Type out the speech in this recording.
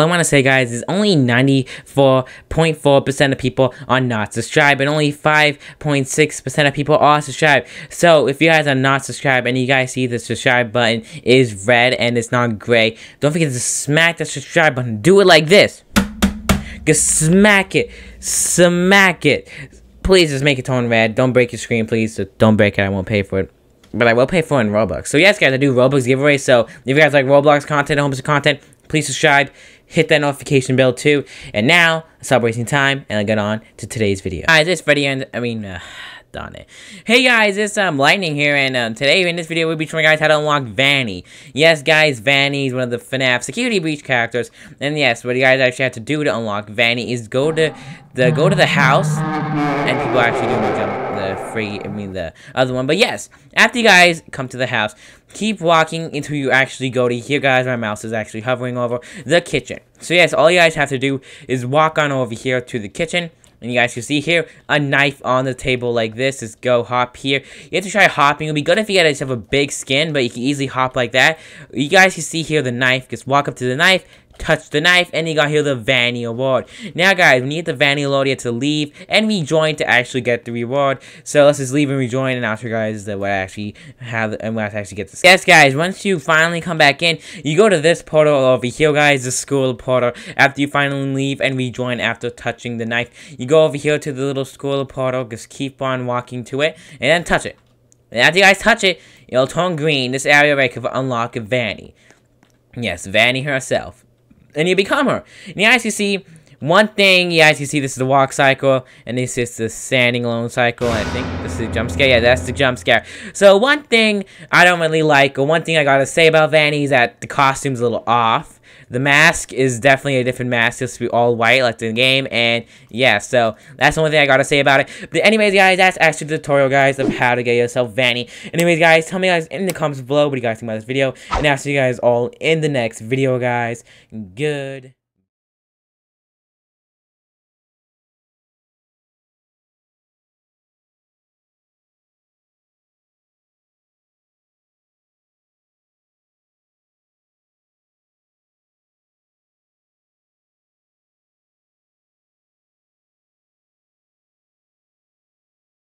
I want to say, guys, is only 94.4% of people are not subscribed, and only 5.6% of people are subscribed. So, if you guys are not subscribed and you guys see the subscribe button is red and it's not gray, don't forget to smack the subscribe button. Do it like this. Just smack it. Smack it. Please just make it turn red. Don't break your screen, please. Don't break it. I won't pay for it but I will pay for it in Roblox. So yes, guys, I do Roblox giveaways. So if you guys like Roblox content, homeless content, please subscribe, hit that notification bell too. And now, stop wasting time, and I'll get on to today's video. Guys, this video, I mean, uh, darn it. Hey guys, it's um, Lightning here, and um, today in this video, we'll be showing you guys how to unlock Vanny. Yes, guys, Vanny is one of the FNAF Security Breach characters, and yes, what you guys actually have to do to unlock Vanny is go to the go to the house, and people actually do the jump the free, I mean the other one. But yes, after you guys come to the house, keep walking until you actually go to here, guys. My mouse is actually hovering over the kitchen. So yes, all you guys have to do is walk on over here to the kitchen. And you guys can see here, a knife on the table like this is go hop here. You have to try hopping. It would be good if you guys have a big skin, but you can easily hop like that. You guys can see here the knife. Just walk up to the knife, touch the knife, and you got here the Vanny Award. Now, guys, we need the Vanny Award here to leave and rejoin to actually get the reward. So let's just leave and rejoin, and I'll show you guys that what I actually have and what I actually get this. Yes, guys, once you finally come back in, you go to this portal over here, guys, the school portal. After you finally leave and rejoin after touching the knife, you go over here to the little school portal. Just keep on walking to it, and then touch it. And after you guys touch it, it'll turn green. This area right can unlock Vanny. Yes, Vanny herself and you become her. And the see one thing, you guys can see this is the walk cycle, and this is the standing alone cycle, I think this is the jump scare, yeah, that's the jump scare. So one thing I don't really like, or one thing I gotta say about Vanny is that the costume's a little off. The mask is definitely a different mask. It's to be all white like the game. And yeah, so that's the only thing I gotta say about it. But anyways, guys, that's actually the tutorial, guys, of how to get yourself Vanny. Anyways, guys, tell me guys in the comments below what you guys think about this video. And I'll see you guys all in the next video, guys. Good.